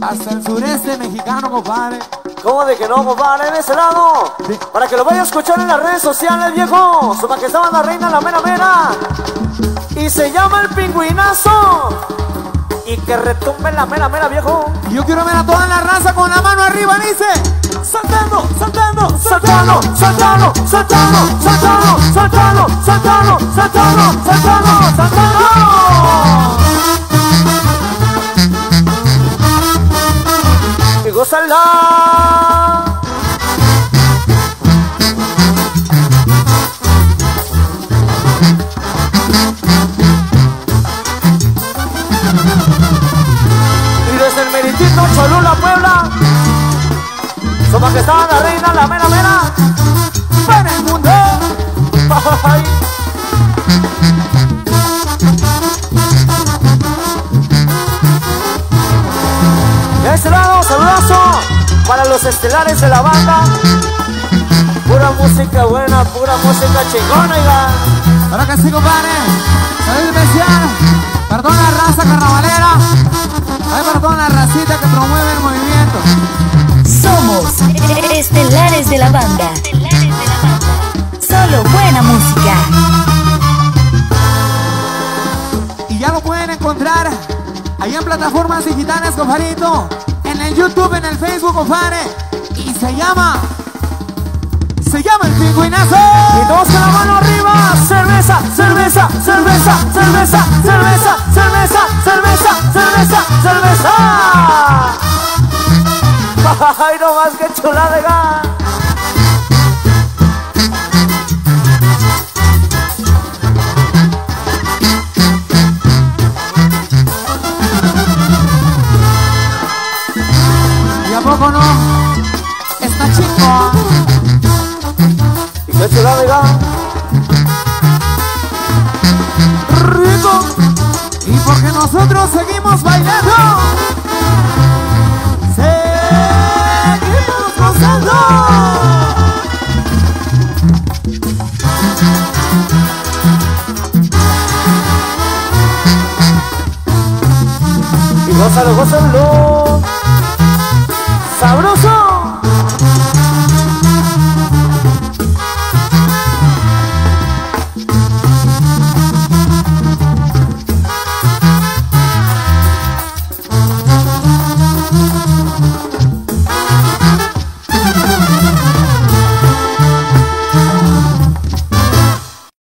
Hasta el sureste mexicano, compadre. ¿Cómo de que no, compadre? De ese lado. Para que lo vaya a escuchar en las redes sociales, viejo. Su majestad la reina, la mera mera. Y se llama el pingüinazo. Y que retumbe la mera mera, viejo. Y yo quiero ver a toda la raza con la mano arriba, dice. Saltando, saltando, saltando, saltando, saltando, saltando, saltando, saltando, saltando, saltando, saltando. Y gózala. Y desde el meritito Cholula, Puebla. Su majestad la reina, la mera mera. Para el mundo. Ese lado, para los estelares de la banda. Pura música buena, pura música chingona, oiga. Ahora que sí, compadre. Saludos especial para toda la raza carnavalera. Para toda la racita que promueve el movimiento. Somos estelares de la banda. Solo buena música. Y ya lo pueden encontrar ahí en plataformas digitales, compadrito. En el YouTube, en el Facebook, compadre. Y se llama. Se llama el pingüinazo. Y todos con la mano arriba. Cerveza, cerveza, cerveza, cerveza, cerveza, cerveza, cerveza, cerveza, cerveza. Ay, no más que chulada, oiga. ¿Y no? Está chico. Y qué chulada, oiga. Rico. Y porque nosotros seguimos bailando. Seguimos gozando. Y gózalo, gózalo. Sabroso.